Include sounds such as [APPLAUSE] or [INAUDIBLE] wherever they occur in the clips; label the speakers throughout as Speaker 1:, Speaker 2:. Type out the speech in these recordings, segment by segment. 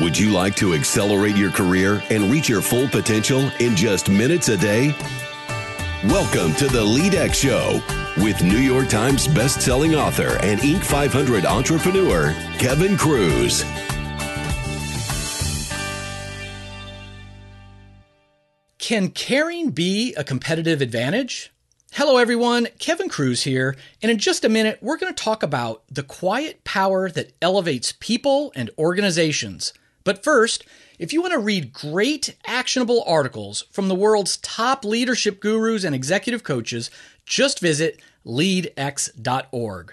Speaker 1: Would you like to accelerate your career and reach your full potential in just minutes a day? Welcome to the LeadX Show with New York Times best-selling author and Inc. 500 entrepreneur Kevin Kruse.
Speaker 2: Can caring be a competitive advantage? Hello, everyone. Kevin Kruse here. And in just a minute, we're going to talk about the quiet power that elevates people and organizations. But first, if you want to read great, actionable articles from the world's top leadership gurus and executive coaches, just visit leadx.org.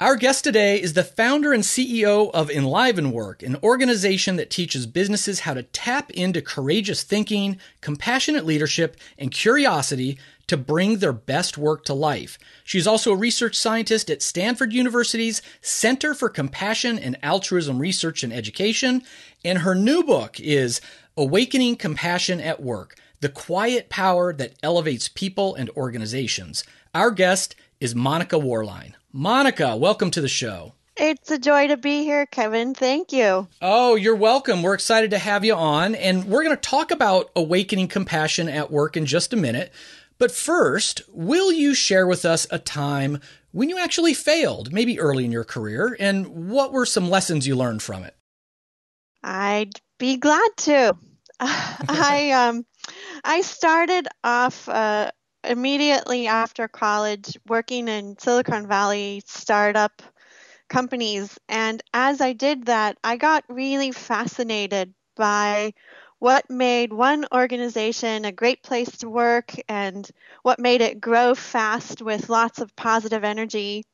Speaker 2: Our guest today is the founder and CEO of EnlivenWork, an organization that teaches businesses how to tap into courageous thinking, compassionate leadership, and curiosity to bring their best work to life. She's also a research scientist at Stanford University's Center for Compassion and Altruism Research and Education, and her new book is Awakening Compassion at Work The Quiet Power That Elevates People and Organizations. Our guest is Monica Worline. Monica, welcome to the show.
Speaker 3: It's a joy to be here, Kevin. Thank you.
Speaker 2: Oh, you're welcome. We're excited to have you on, and we're going to talk about awakening compassion at work in just a minute. But first, will you share with us a time when you actually failed, maybe early in your career, and what were some lessons you learned from it?
Speaker 3: I'd be glad to. [LAUGHS] I um I started off uh, immediately after college working in Silicon Valley startup companies and as I did that I got really fascinated by what made one organization a great place to work and what made it grow fast with lots of positive energy.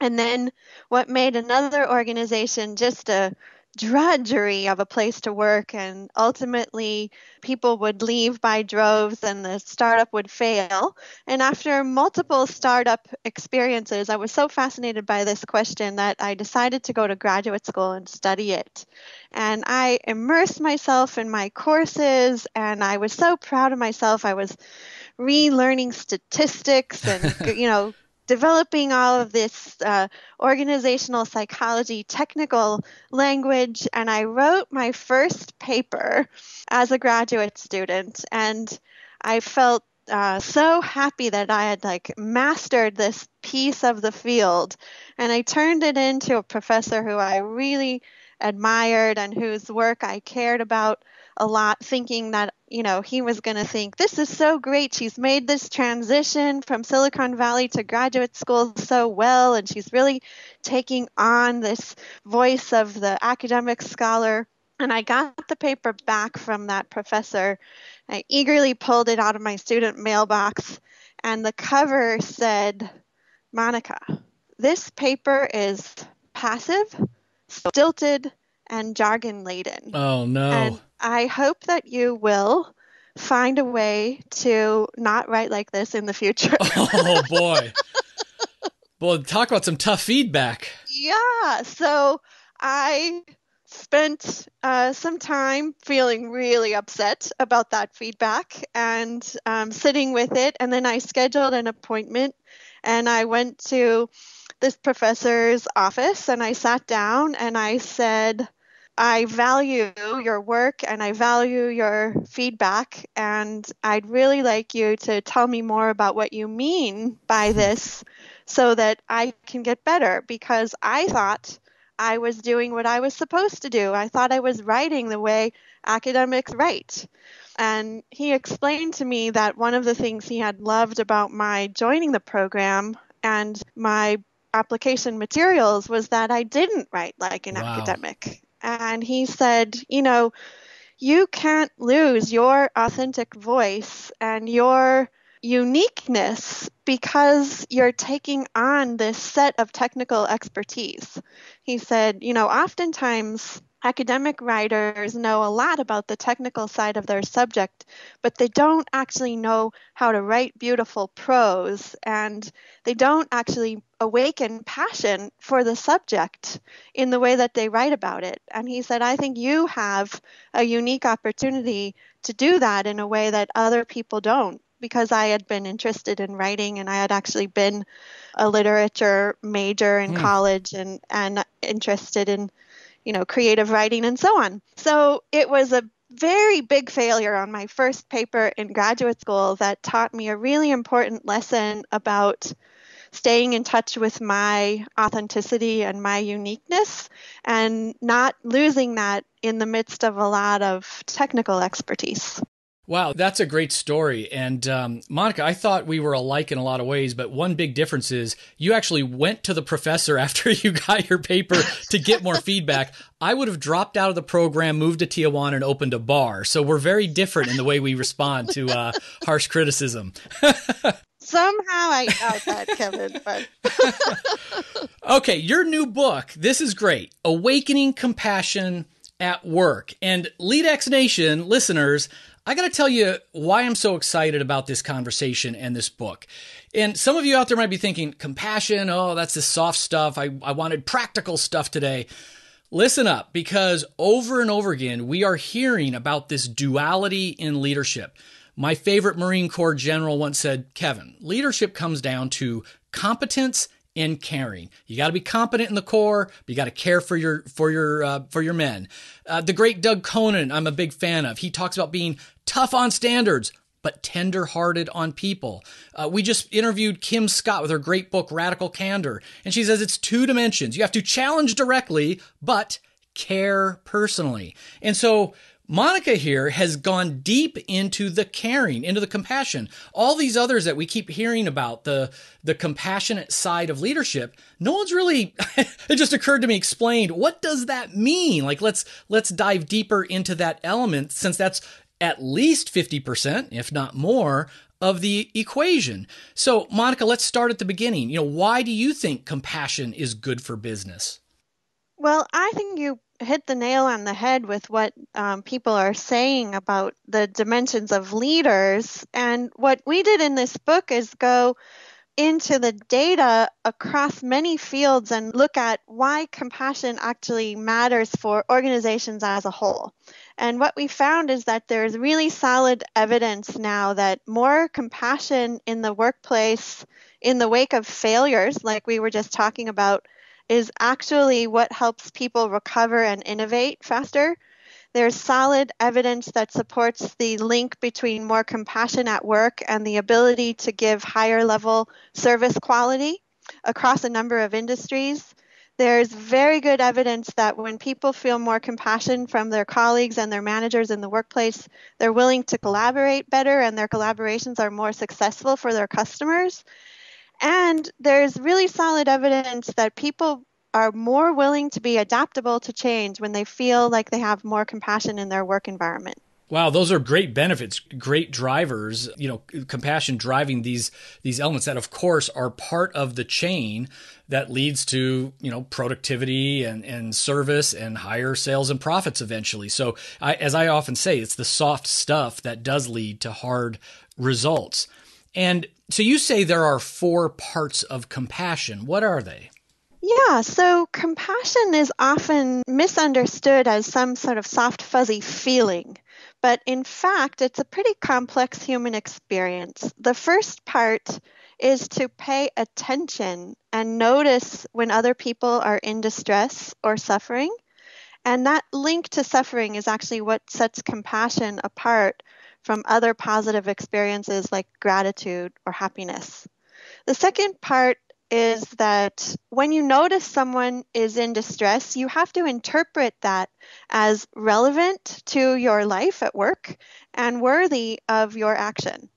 Speaker 3: And then what made another organization just a drudgery of a place to work and ultimately people would leave by droves and the startup would fail. And after multiple startup experiences i was so fascinated by this question that i decided to go to graduate school and study it. And i immersed myself in my courses and i was so proud of myself. I was relearning statistics and [LAUGHS] you know developing all of this uh, organizational psychology technical language and i wrote my first paper as a graduate student and i felt uh, so happy that i had like mastered this piece of the field and i turned it into a professor who i really admired and whose work i cared about a lot thinking that you know he was going to think this is so great. She's made this transition from silicon valley to graduate school so well and she's really taking on this voice of the academic scholar. And i got the paper back from that professor. I eagerly pulled it out of my student mailbox and the cover said monica this paper is passive stilted and jargon laden.
Speaker 2: Oh, no.
Speaker 3: And I hope that you will find a way to not write like this in the future. [LAUGHS]
Speaker 2: oh, boy. well, talk about some tough feedback.
Speaker 3: Yeah. So I spent uh, some time feeling really upset about that feedback and um, sitting with it. And then I scheduled an appointment and I went to this professor's office and I sat down and I said, I value your work and I value your feedback, and I'd really like you to tell me more about what you mean by [LAUGHS] this so that I can get better because I thought I was doing what I was supposed to do. I thought I was writing the way academics write. And he explained to me that one of the things he had loved about my joining the program and my application materials was that I didn't write like an wow. academic and he said, you know, you can't lose your authentic voice and your uniqueness because you're taking on this set of technical expertise. He said, you know, oftentimes academic writers know a lot about the technical side of their subject, but they don't actually know how to write beautiful prose and they don't actually awaken passion for the subject in the way that they write about it. And he said, I think you have a unique opportunity to do that in a way that other people don't. Because I had been interested in writing and I had actually been a literature major in mm. college and, and interested in you know, creative writing and so on. So it was a very big failure on my first paper in graduate school that taught me a really important lesson about staying in touch with my authenticity and my uniqueness and not losing that in the midst of a lot of technical expertise.
Speaker 2: Wow, that's a great story. And um, Monica, I thought we were alike in a lot of ways, but one big difference is you actually went to the professor [LAUGHS] after you got your paper to get more feedback. I would have dropped out of the program, moved to Tijuana, and opened a bar. So we're very different in the way we respond to uh, harsh criticism. [LAUGHS]
Speaker 3: Somehow I got that, Kevin. But [LAUGHS]
Speaker 2: okay, your new book. This is great. Awakening Compassion at Work. And LeadX Nation listeners, I got to tell you why I'm so excited about this conversation and this book. And some of you out there might be thinking, compassion, oh, that's the soft stuff. I, I wanted practical stuff today. Listen up, because over and over again, we are hearing about this duality in leadership. My favorite Marine Corps general once said, Kevin, leadership comes down to competence and caring. You got to be competent in the core, but you got to care for your for your uh, for your men. Uh, the great Doug Conant, I'm a big fan of. He talks about being tough on standards, but tender hearted on people. Uh, we just interviewed Kim Scott with her great book, Radical Candor, and she says it's two dimensions. You have to challenge directly, but care personally. And so, Monica here has gone deep into the caring, into the compassion. All these others that we keep hearing about, the the compassionate side of leadership, no one's really [LAUGHS] it just occurred to me explained what does that mean? Like let's let's dive deeper into that element since that's at least 50%, if not more, of the equation. So, Monica, let's start at the beginning. You know, why do you think compassion is good for business?
Speaker 3: Well, I think you hit the nail on the head with what um, people are saying about the dimensions of leaders. And what we did in this book is go into the data across many fields and look at why compassion actually matters for organizations as a whole. And what we found is that there's really solid evidence now that more compassion in the workplace in the wake of failures, like we were just talking about, is actually what helps people recover and innovate faster. There's solid evidence that supports the link between more compassion at work and the ability to give higher level service quality across a number of industries. There's very good evidence that when people feel more compassion from their colleagues and their managers in the workplace, they're willing to collaborate better and their collaborations are more successful for their customers. And there's really solid evidence that people are more willing to be adaptable to change when they feel like they have more compassion in their work environment.
Speaker 2: Wow, those are great benefits, great drivers, you know, compassion driving these these elements that of course are part of the chain that leads to, you know, productivity and, and service and higher sales and profits eventually. So I, as I often say, it's the soft stuff that does lead to hard results. And so you say there are four parts of compassion. What are they?
Speaker 3: Yeah, so compassion is often misunderstood as some sort of soft, fuzzy feeling. But in fact, it's a pretty complex human experience. The first part is to pay attention and notice when other people are in distress or suffering. And that link to suffering is actually what sets compassion apart from other positive experiences like gratitude or happiness. The second part is that when you notice someone is in distress, you have to interpret that as relevant to your life at work and worthy of your action.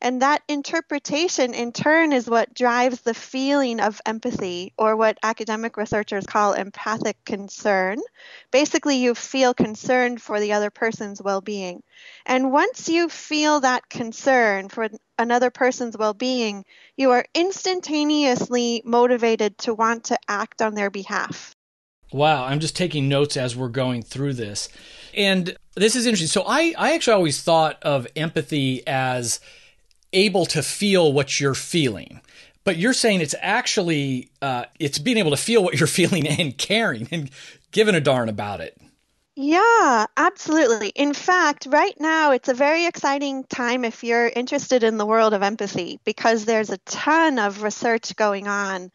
Speaker 3: And that interpretation, in turn, is what drives the feeling of empathy, or what academic researchers call empathic concern. Basically, you feel concerned for the other person's well being. And once you feel that concern for another person's well being, you are instantaneously motivated to want to act on their behalf.
Speaker 2: Wow, I'm just taking notes as we're going through this. And this is interesting. So I, I actually always thought of empathy as able to feel what you're feeling. But you're saying it's actually uh, it's being able to feel what you're [LAUGHS] feeling and caring and giving a darn about it.
Speaker 3: Yeah, absolutely. In fact, right now it's a very exciting time if you're interested in the world of empathy because there's a ton of research going on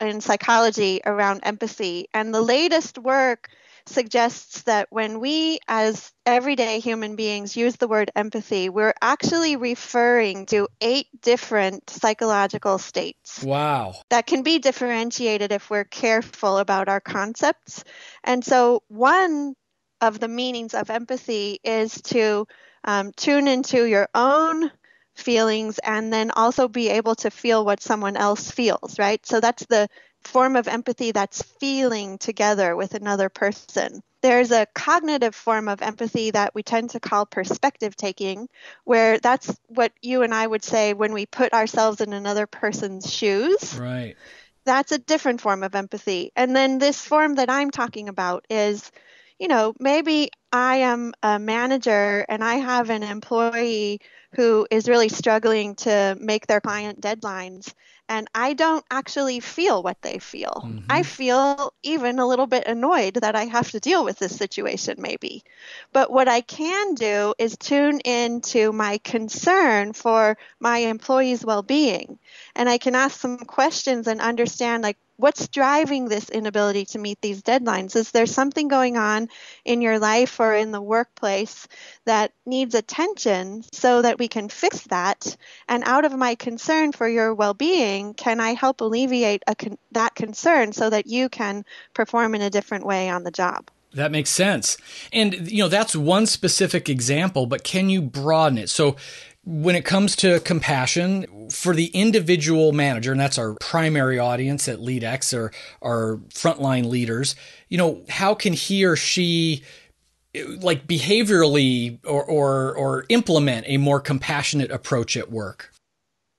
Speaker 3: in psychology around empathy. And the latest work suggests that when we, as everyday human beings, use the word empathy, we're actually referring to eight different psychological states.
Speaker 2: Wow.
Speaker 3: That can be differentiated if we're careful about our concepts. And so, one of the meanings of empathy is to um, tune into your own feelings and then also be able to feel what someone else feels, right? So that's the form of empathy that's feeling together with another person. There's a cognitive form of empathy that we tend to call perspective taking, where that's what you and I would say when we put ourselves in another person's shoes.
Speaker 2: Right.
Speaker 3: That's a different form of empathy. And then this form that I'm talking about is, you know, maybe I am a manager and I have an employee who is really struggling to make their client deadlines and I don't actually feel what they feel. Mm-hmm. I feel even a little bit annoyed that I have to deal with this situation, maybe. But what I can do is tune into my concern for my employees' well being. And I can ask some questions and understand, like, what's driving this inability to meet these deadlines? Is there something going on in your life or in the workplace that needs attention so that we can fix that? And out of my concern for your well being, can I help alleviate con- that concern so that you can perform in a different way on the job?
Speaker 2: That makes sense. And, you know, that's one specific example, but can you broaden it? So, when it comes to compassion for the individual manager, and that's our primary audience at LeadX or our frontline leaders, you know, how can he or she like behaviorally or, or, or implement a more compassionate approach at work?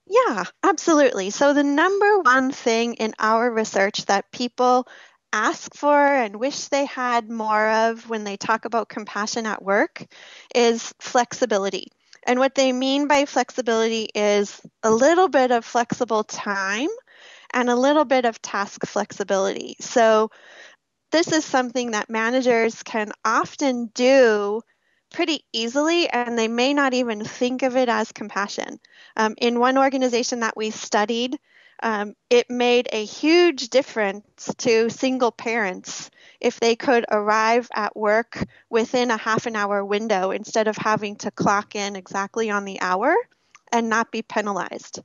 Speaker 3: Yeah, absolutely. So the number one thing in our research that people ask for and wish they had more of when they talk about compassion at work is flexibility. And what they mean by flexibility is a little bit of flexible time and a little bit of task flexibility. So, this is something that managers can often do pretty easily, and they may not even think of it as compassion. Um, in one organization that we studied, um, it made a huge difference to single parents if they could arrive at work within a half an hour window instead of having to clock in exactly on the hour and not be penalized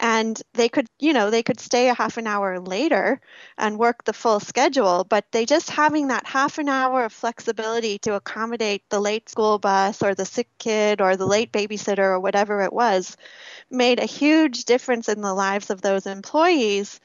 Speaker 3: and they could you know they could stay a half an hour later and work the full schedule but they just having that half an hour of flexibility to accommodate the late school bus or the sick kid or the late babysitter or whatever it was made a huge difference in the lives of those employees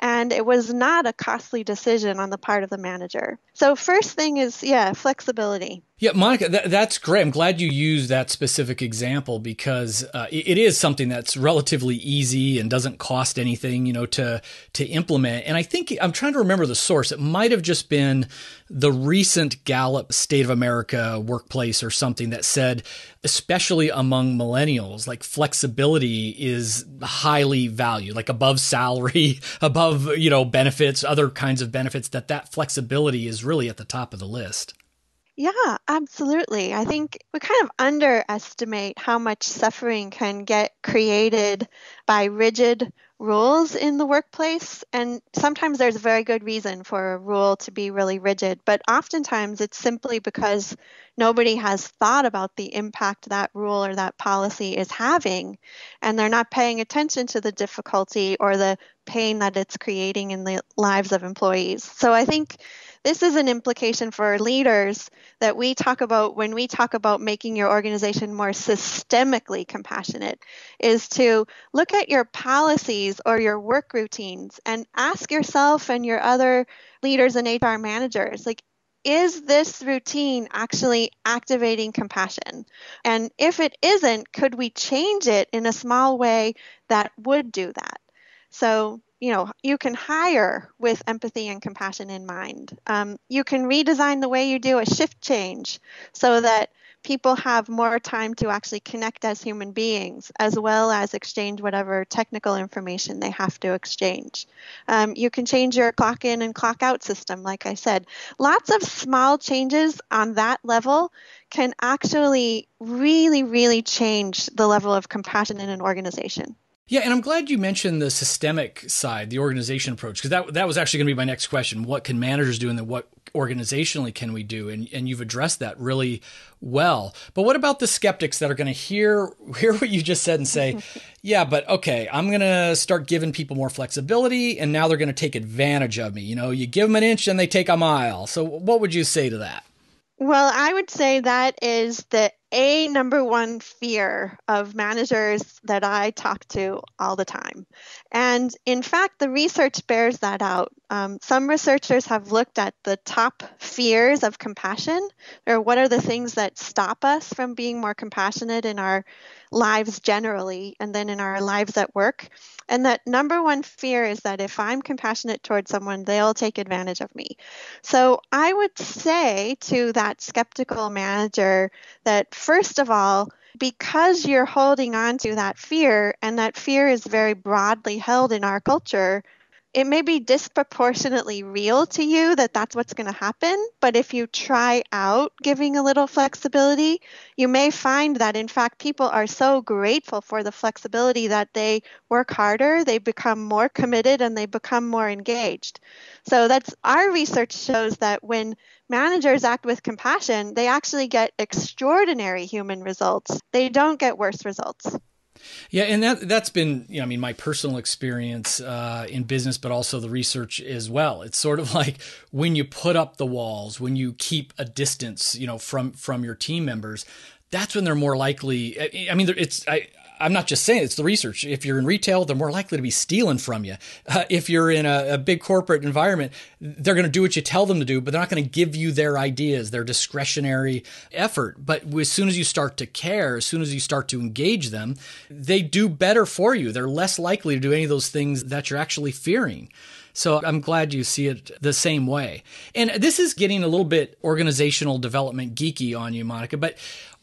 Speaker 3: and it was not a costly decision on the part of the manager. So, first thing is, yeah, flexibility.
Speaker 2: Yeah, Monica, that, that's great. I'm glad you used that specific example because uh, it, it is something that's relatively easy and doesn't cost anything, you know, to to implement. And I think I'm trying to remember the source. It might have just been the recent Gallup State of America workplace or something that said, especially among millennials, like flexibility is highly valued, like above salary, [LAUGHS] above you know benefits, other kinds of benefits. That that flexibility is really at the top of the list.
Speaker 3: Yeah, absolutely. I think we kind of underestimate how much suffering can get created by rigid rules in the workplace. And sometimes there's a very good reason for a rule to be really rigid, but oftentimes it's simply because nobody has thought about the impact that rule or that policy is having, and they're not paying attention to the difficulty or the pain that it's creating in the lives of employees. So I think this is an implication for leaders that we talk about when we talk about making your organization more systemically compassionate is to look at your policies or your work routines and ask yourself and your other leaders and HR managers like is this routine actually activating compassion? And if it isn't, could we change it in a small way that would do that? So you know, you can hire with empathy and compassion in mind. Um, you can redesign the way you do a shift change so that people have more time to actually connect as human beings, as well as exchange whatever technical information they have to exchange. Um, you can change your clock in and clock out system, like I said. Lots of small changes on that level can actually really, really change the level of compassion in an organization.
Speaker 2: Yeah, and I'm glad you mentioned the systemic side, the organization approach, because that that was actually going to be my next question. What can managers do, and then what organizationally can we do? And and you've addressed that really well. But what about the skeptics that are going to hear [LAUGHS] hear what you just said and say, [LAUGHS] "Yeah, but okay, I'm going to start giving people more flexibility, and now they're going to take advantage of me." You know, you give them an inch and they take a mile. So, what would you say to that?
Speaker 3: Well, I would say that is the a number one fear of managers that I talk to all the time. And in fact, the research bears that out. Um, some researchers have looked at the top fears of compassion, or what are the things that stop us from being more compassionate in our lives generally, and then in our lives at work. And that number one fear is that if I'm compassionate towards someone, they'll take advantage of me. So I would say to that skeptical manager that, first of all, because you're holding on to that fear, and that fear is very broadly held in our culture, it may be disproportionately real to you that that's what's going to happen. But if you try out giving a little flexibility, you may find that in fact people are so grateful for the flexibility that they work harder, they become more committed, and they become more engaged. So that's our research shows that when managers act with compassion, they actually get extraordinary human results. They don't get worse results.
Speaker 2: Yeah, and that that's been, you know, I mean, my personal experience uh, in business, but also the research as well. It's sort of [LAUGHS] like when you put up the walls, when you keep a distance, you know, from from your team members, that's when they're more likely. I mean, it's I I'm not just saying it's the research. If you're in retail, they're more likely to be stealing from you. Uh, if you're in a, a, big corporate environment, they're going to do what you tell them to do, but they're not going to give you their ideas, their discretionary effort. But as soon as you start to care, as soon as you start to engage them, they do better for you. They're less likely to do any of those things that you're actually fearing. So I'm glad you see it the same way. And this is getting a little bit organizational development geeky on you, Monica, but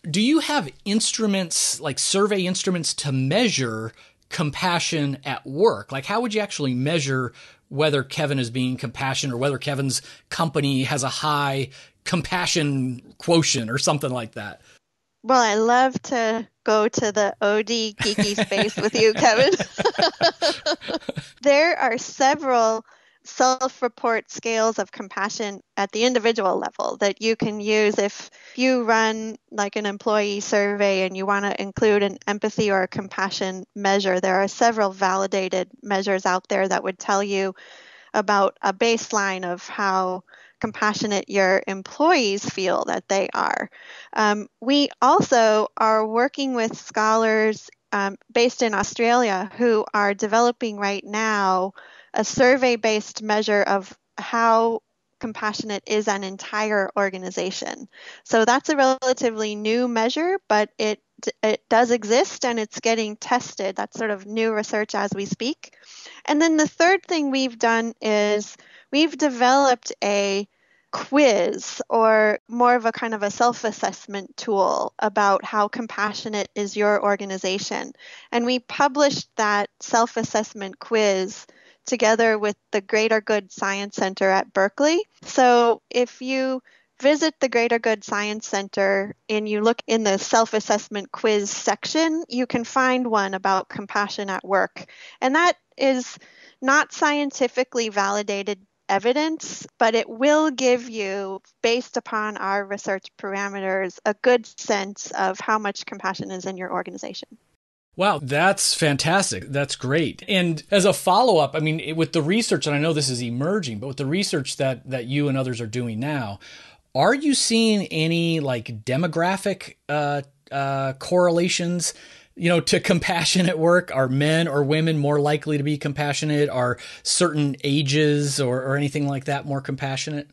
Speaker 2: do you have instruments like survey instruments to measure compassion at work? Like, how would you actually measure whether Kevin is being compassionate or whether Kevin's company has a high compassion quotient or something like that?
Speaker 3: Well, I love to go to the OD geeky space with you, Kevin. [LAUGHS] [LAUGHS] there are several self report scales of compassion at the individual level that you can use if you run like an employee survey and you want to include an empathy or a compassion measure. There are several validated measures out there that would tell you about a baseline of how compassionate your employees feel that they are. Um, we also are working with scholars um, based in Australia who are developing right now a survey based measure of how compassionate is an entire organization. So that's a relatively new measure, but it it does exist and it's getting tested. That's sort of new research as we speak. And then the third thing we've done is we've developed a quiz or more of a kind of a self assessment tool about how compassionate is your organization. And we published that self assessment quiz together with the Greater Good Science Center at Berkeley. So if you visit the Greater Good Science Center and you look in the self assessment quiz section, you can find one about compassion at work. And that is not scientifically validated evidence, but it will give you, based upon our research parameters, a good sense of how much compassion is in your organization.
Speaker 2: Wow, that's fantastic. That's great. And as a follow up, I mean, with the research, and I know this is emerging, but with the research that that you and others are doing now, are you seeing any like demographic uh, uh, correlations? You know, to [LAUGHS] compassionate work, are men or women more likely to be compassionate? Are certain ages or, or anything like that more compassionate?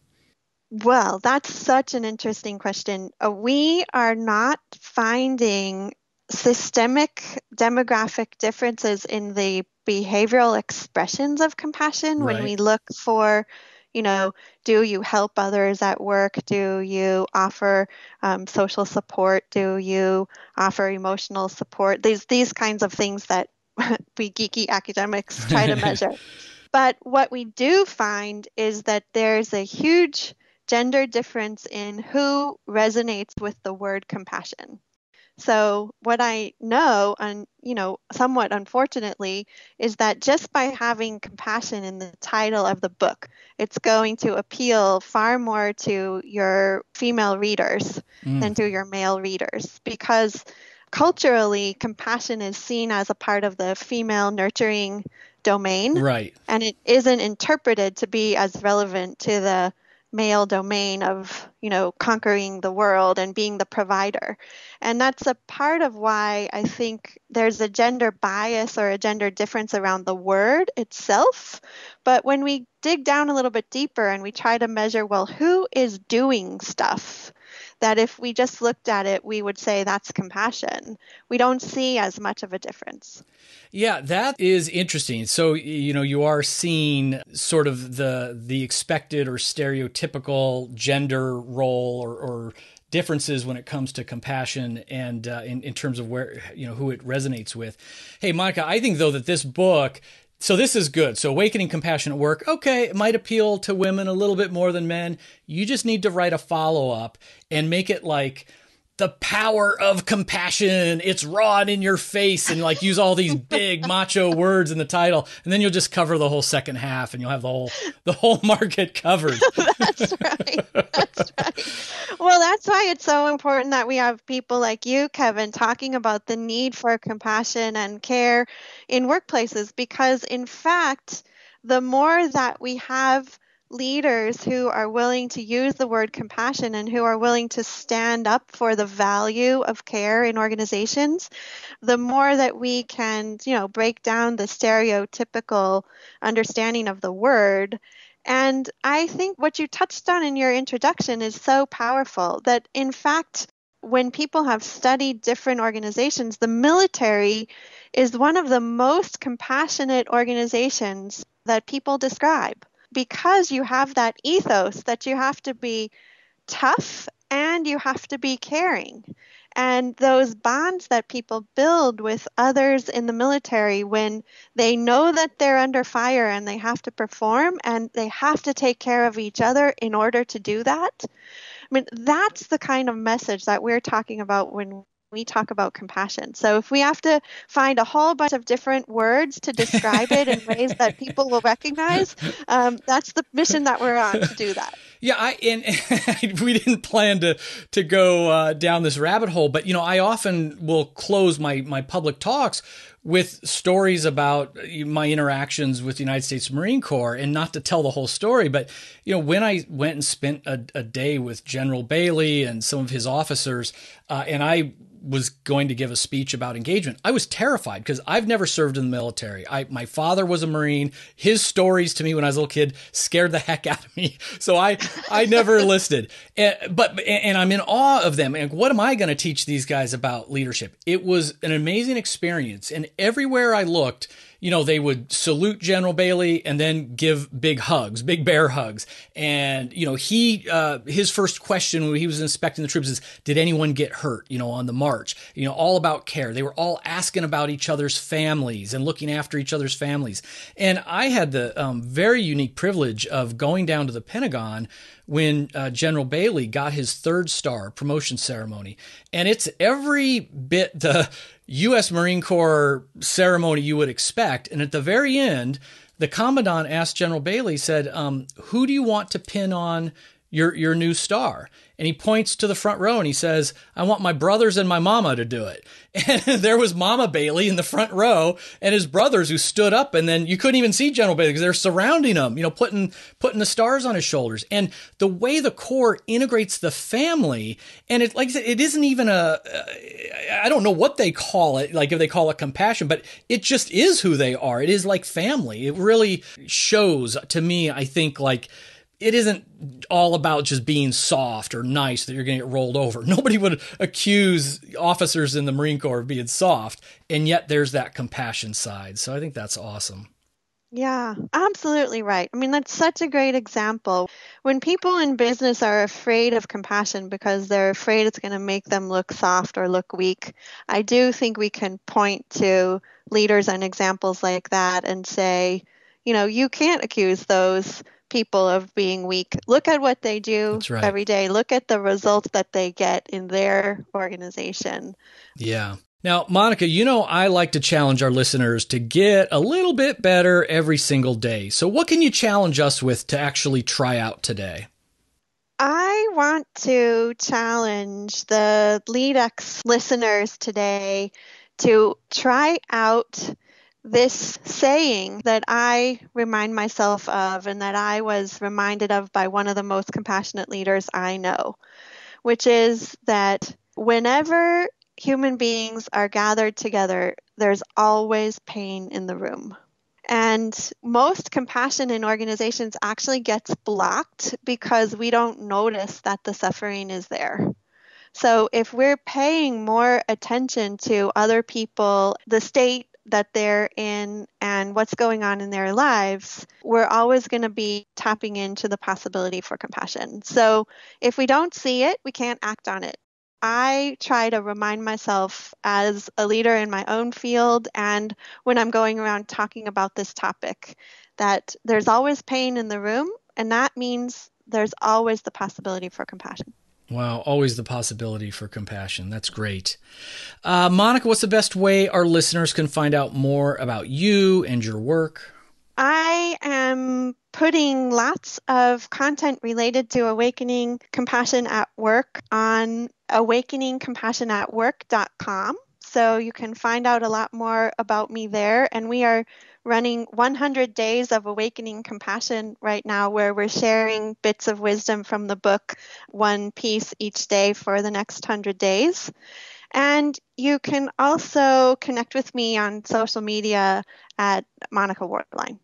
Speaker 3: Well, that's such an interesting question. Uh, we are not finding systemic demographic differences in the behavioral expressions of compassion. Right. when we look for you know do you help others at work? Do you offer um, social support? Do you offer emotional support? These these kinds of things that [LAUGHS] we geeky academics try to [LAUGHS] measure. But what we do find is that there's a huge gender difference in who resonates with the word compassion So what I know, and you know, somewhat unfortunately, is that just by having compassion in the title of the book, it's going to appeal far more to your female readers mm. than to your male readers because culturally compassion is seen as a part of the female nurturing domain.
Speaker 2: Right.
Speaker 3: And it isn't interpreted to be as relevant to the male domain of, you know, conquering the world and being the provider. And that's a part of why I think there's a gender bias or a gender difference around the word itself. But when we dig down a little bit deeper and we try to measure, well, who is doing stuff? That if we just looked at it, we would say that's compassion. We don't see as much of a difference.
Speaker 2: Yeah, that is interesting. So, you know, you are seeing sort of the the expected or stereotypical gender role or, or differences when it comes to compassion and uh, in, in terms of where you know who it resonates with. Hey, Monica, I think though that this book so this is good. So awakening compassionate work, okay, it might appeal to women a little bit more than men. You just need to write a follow up and make it like the power of compassion. It's raw and in your face, and like use all these [LAUGHS] big macho words in the title, and then you'll just cover the whole second half, and you'll have the whole the whole market covered. [LAUGHS]
Speaker 3: that's right. That's right. Well, that's why it's so important that we have people like you, Kevin, talking about the need for compassion and care in workplaces, because in fact, the more that we have leaders who are willing to use the word compassion and who are willing to stand up for the value of care in organizations, the more that we can, you know, break down the stereotypical understanding of the word. And I think what you touched on in your introduction is so powerful that, in fact, when people have studied different organizations, the military is one of the most compassionate organizations that people describe because you have that ethos that you have to be tough and you have to be caring. And those bonds that people build with others in the military when they know that they're under fire and they have to perform and they have to take care of each other in order to do that. I mean, that's the kind of message that we're talking about when we talk about compassion. So if we have to find a whole bunch of different words to describe it in ways that people will recognize, um, that's the mission that we're on to do that.
Speaker 2: Yeah, I and [LAUGHS] we didn't plan to to go uh, down this rabbit hole, but you know, I often will close my my public talks with stories about my interactions with the United States Marine Corps and not to tell the whole story, but you know, when I went and spent a, a day with General Bailey and some of his officers, uh, and I was going to give a speech about engagement. I was terrified because I've never served in the military. I, my father was a Marine. His stories to me when I was a little kid scared the [LAUGHS] heck out of me. So I, I never [LAUGHS] enlisted. And, but, and I'm in awe of them. And what am I going to teach these guys about leadership? It was an amazing experience. And everywhere I looked, you know, they would salute General Bailey and then give big hugs, big bear hugs. And, you know, he, uh, his first question when he was inspecting the troops is, did anyone get hurt, you know, on the march? You know, all about care. They were all asking about each other's families and looking after each other's families. And I had the um, very unique privilege of going down to the Pentagon when uh, General Bailey got his third star promotion ceremony. And it's every bit the U.S. Marine Corps ceremony you would expect. And at the very end, the commandant asked General Bailey, said, um, "Who do you want to pin on your your new star?" and he points to the front row and he says, I want my brothers and my mama to do it. [LAUGHS] And there was Mama Bailey in the front row and his brothers who stood up and then you couldn't even see General Bailey because they're surrounding him, you know, putting, putting the stars on his shoulders. And the way the Corps integrates the family and it, like it isn't even a, uh, I don't know what they call it, like if they call it compassion, but it just is who they are. It is like family. It really shows to me, I think like, it isn't all about just being soft or nice that you're going to get rolled over. [LAUGHS] Nobody would accuse officers in the Marine Corps of being soft, and yet there's that compassion side. So I think that's awesome.
Speaker 3: Yeah, absolutely right. I mean, that's such a great example. When people in business are afraid of compassion because they're afraid it's going to make them look soft or look weak, I do think we can point to leaders and examples like that and say, you know, you can't accuse those people of being weak. Look at what they do
Speaker 2: right.
Speaker 3: every day. Look at the results that they get in their organization.
Speaker 2: Yeah. Now, Monica, you know I like to challenge our listeners to get a little bit better every single day. So, what can you challenge us with to actually try out today?
Speaker 3: I want to challenge the LeadX listeners today to try out this saying that I remind myself of and that I was reminded of by one of the most compassionate leaders I know, which is that whenever human beings are gathered together, there's always pain in the room. And most compassion in organizations actually gets blocked because we don't notice that the suffering is there. So if we're paying more attention to other people, the state that they're in and what's going on in their lives, we're always going to be tapping into the possibility for compassion. So if we don't see it, we can't act on it. I try to remind myself as a leader in my own field and when I'm going around talking about this topic that there's always pain in the room, and that means there's always the possibility for compassion.
Speaker 2: Wow, always the possibility for compassion. That's great. Uh, Monica, what's the best way our listeners can find out more about you and your work?
Speaker 3: I am putting lots of content related to awakening compassion at work on awakeningcompassionatwork.com. So you can find out a lot more about me there. And we are running 100 days of awakening compassion right now, where we're sharing bits of wisdom from the book, one piece each day for the next 100 days. And you can also connect with me on social media at Monica Worline.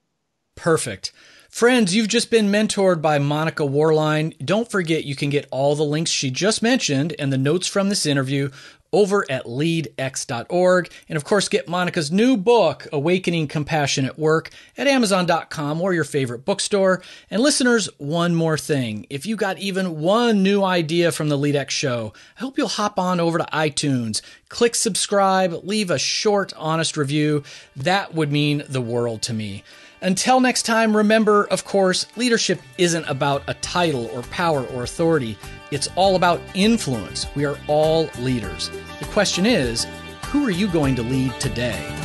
Speaker 2: Perfect. Friends, you've just been mentored by Monica Worline. Don't forget you can get all the links she just mentioned and the notes from this interview over at leadx.org. And of course, get Monica's new book, Awakening Compassion at Work, at amazon.com or your favorite bookstore. And listeners, one more thing. If you got even one new idea from the LeadX show, I hope you'll hop on over to iTunes, click subscribe, leave a short, honest review. That would mean the world to me. Until next time, remember, of course, leadership isn't about a title or power or authority. It's all about influence. We are all leaders. The question is, who are you going to lead today?